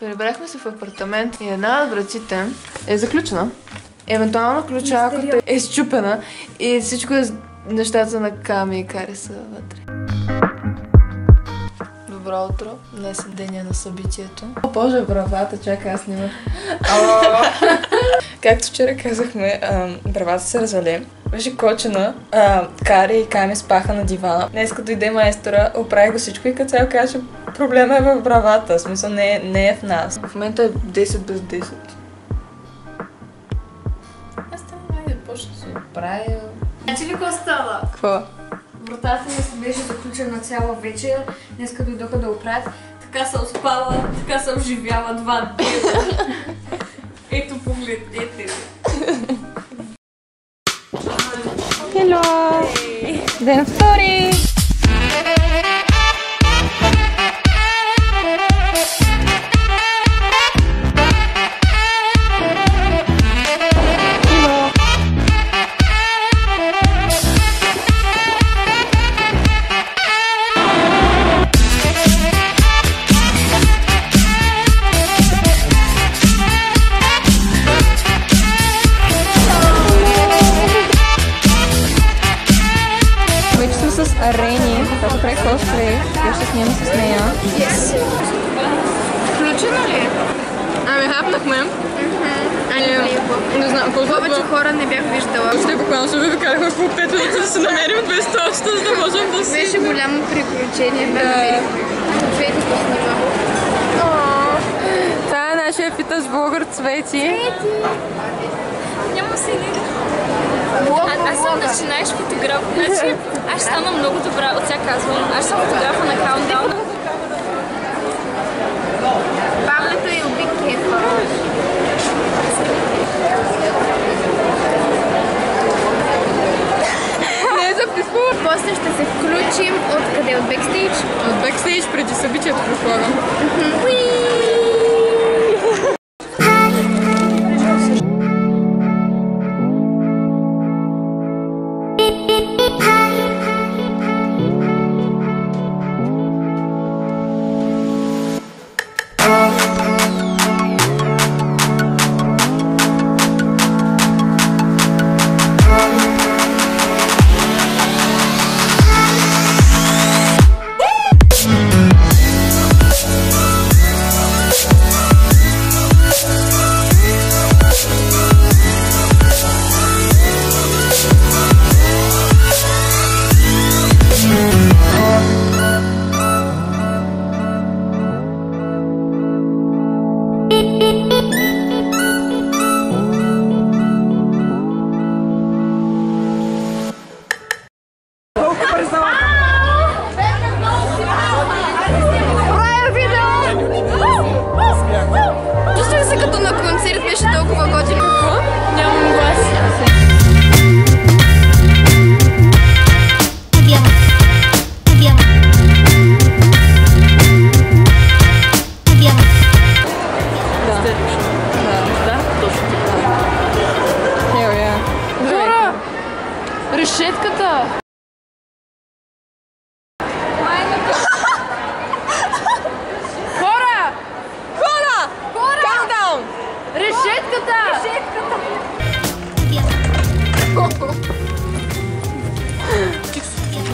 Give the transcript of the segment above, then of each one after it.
Прибрахме се в апартамент и една от вратите е заключена. Евентуално ключа, ако е изчупена и всичко е нещата на Ками и Кари са вътре. Добро утро. Днес е деня на събитието. О, Боже, бравата, чакай, аз снимах. Както вчера казахме, бравата се развали. Беше кочена. А, Кари и Ками спаха на дивана. Днес като дойде майстора, оправи го всичко и като цяло каже, проблема е в бравата. В смисъл не, е- не е в нас. В момента е 10 без 10. Аз там майде почна да се оправя. Значи ли какво става? Какво? Вратата ми се беше заключена цяла вечер. Днеска дойдоха да оправят. Така съм спала, така съм живяла два дена. Ето погледнете. Хело! Ден Арени, която прави косплей. Я ще снимам с нея. Включено ли? Ами хапнахме. Ами, не знам, колко Повече хора не бях виждала. Ще буквално ще ви вкарахме по 5 минути да си намерим 200 още, за да можем да си... Беше голямо приключение, бе намерихме. Цвети го снима. Това е нашия фитъс блогър Цвети. Няма се ли? А, аз съм начинаеш фотограф. Значи, аз ще стана много добра. От сега казвам, аз съм фотографа на Countdown. Павлето и кефа. Не е записвала. После ще се включим от къде? От бекстейдж? От бекстейдж преди събитието, предполагам.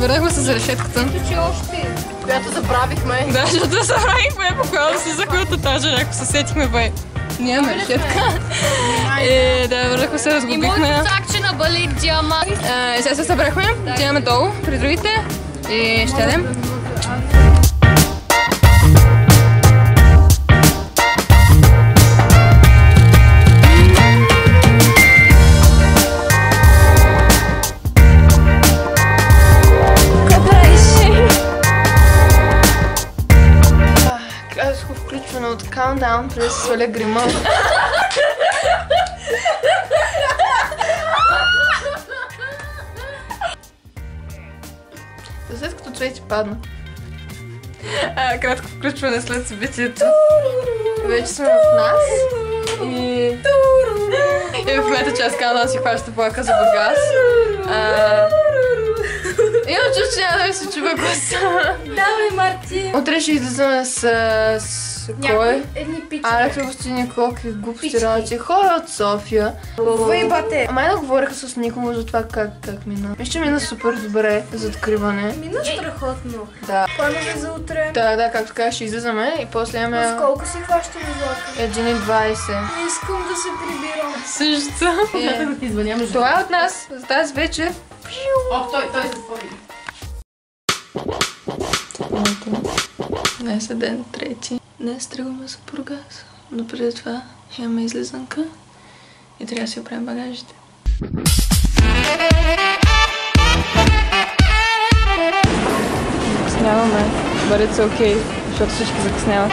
Върнахме се за решетката. Която забравихме. Да, защото забравихме, буквално си за от етажа, някакво се сетихме, бе. Нямаме решетка. Е, да, върнахме се, разгубихме. Чак, че набали джама. Е, сега се събрахме, отиваме долу при другите и ще ядем. Сваля грима. След като цвети падна. А, кратко включване след събитието. Вече сме в нас. И... И в момента част канала си хваща плака за Бургас. А... Имам чувство, че няма да ми се чува гласа. Давай, Марти! Утре ще излизаме с, с се. Кой? едни пичи. Алекс Агустини Кок и глупости Пички. работи. Хора от София. Въйбате! Ама не говориха с никого за това как, как мина. Мисля, че мина супер добре за откриване. Мина страхотно. Да. Планове за утре. Да, да, както кажеш, ще излизаме и после имаме С колко си хващаме влака? 1,20. Не искам да се прибирам. Също. Между Това е от нас за тази вечер. О, той, той затвори. Днес е ден трети. Днес тръгваме за Бургас. Но преди това имаме излизанка и трябва да си оправим багажите. Закъсняваме, but it's okay, защото всички закъсняват.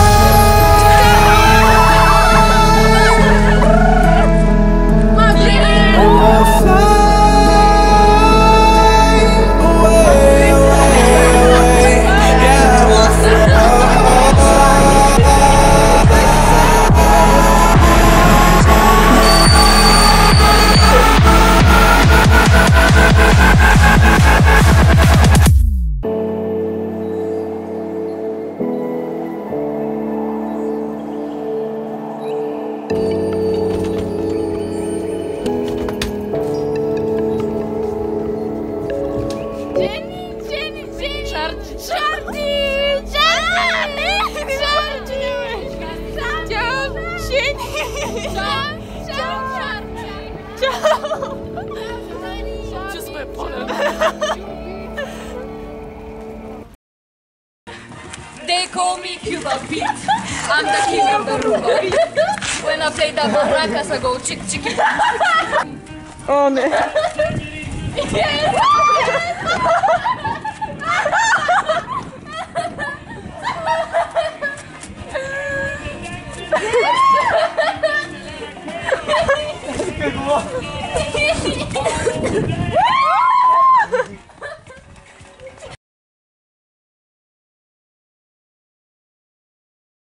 I'm the king of the rumba. When I play the barracas, I go oh, chick chick. Oh, no. yes! yes! Yes. luck.